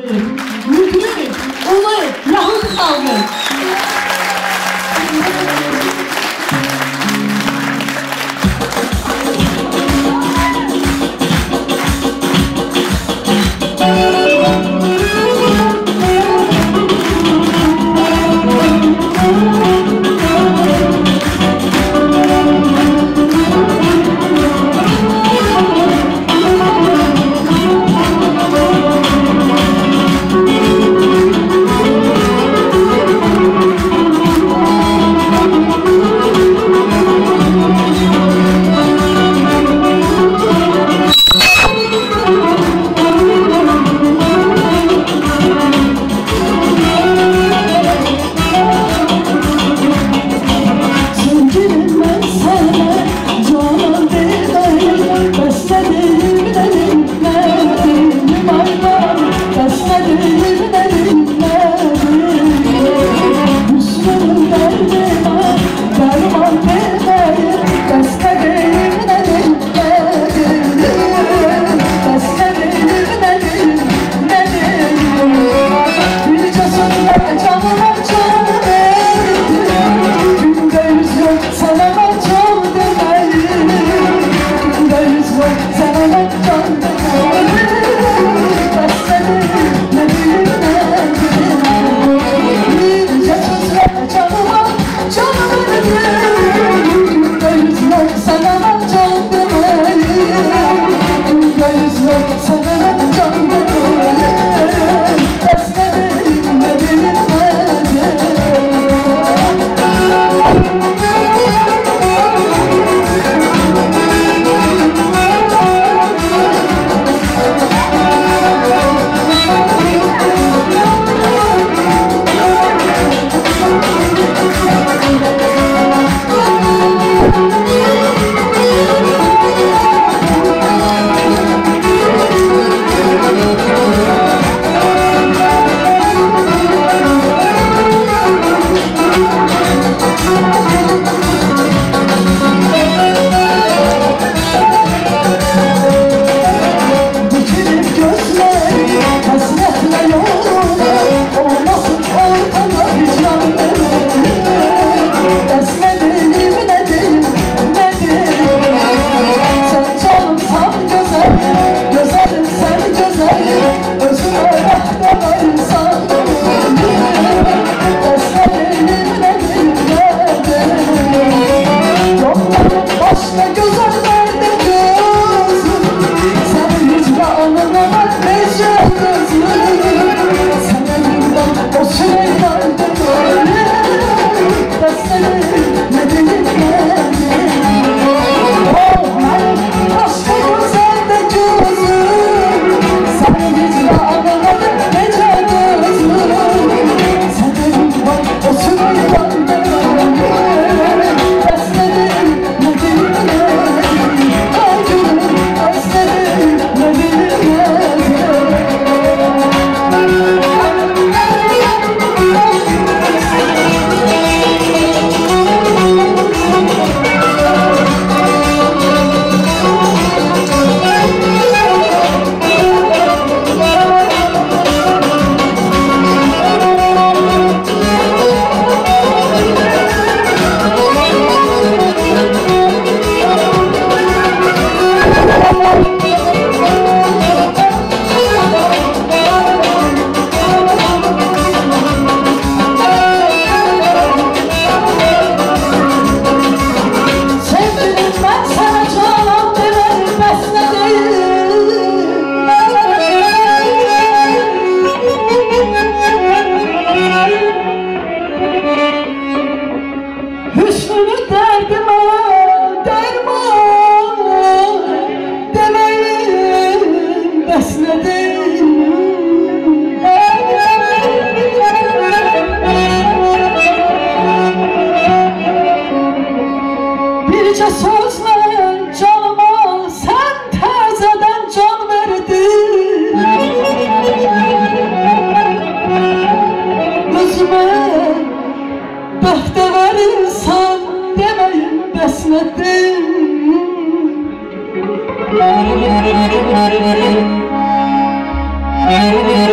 对。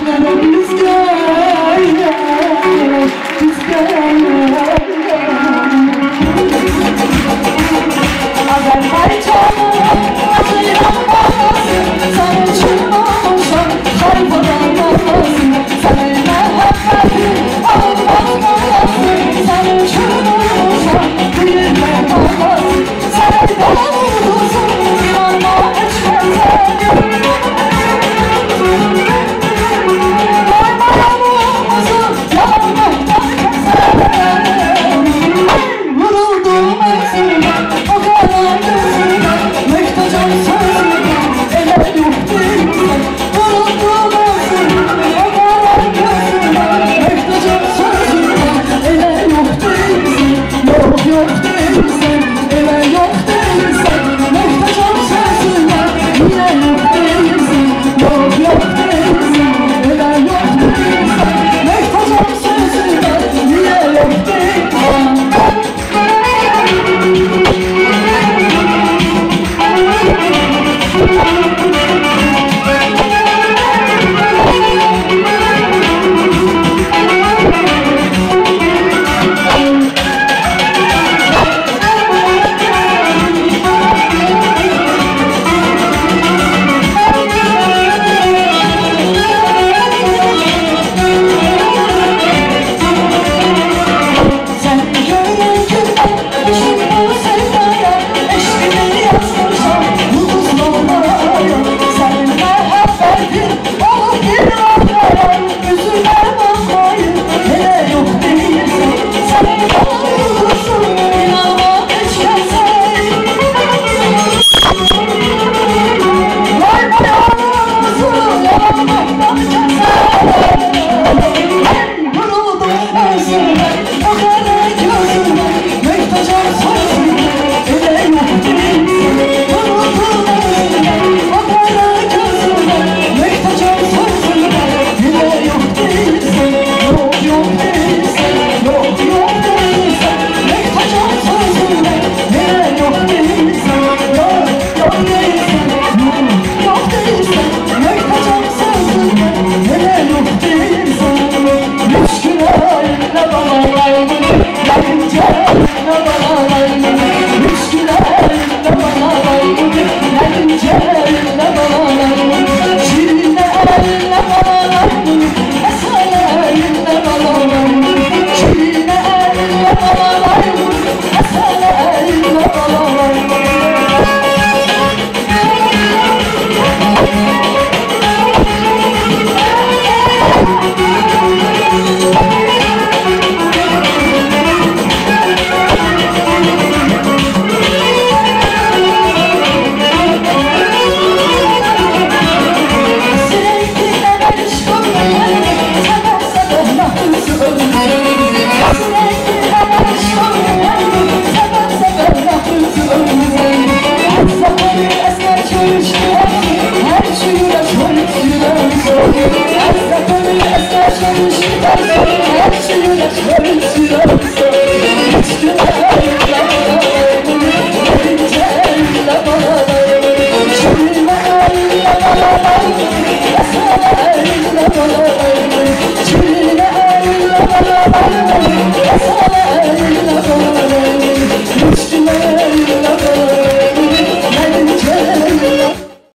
konsertlərə biz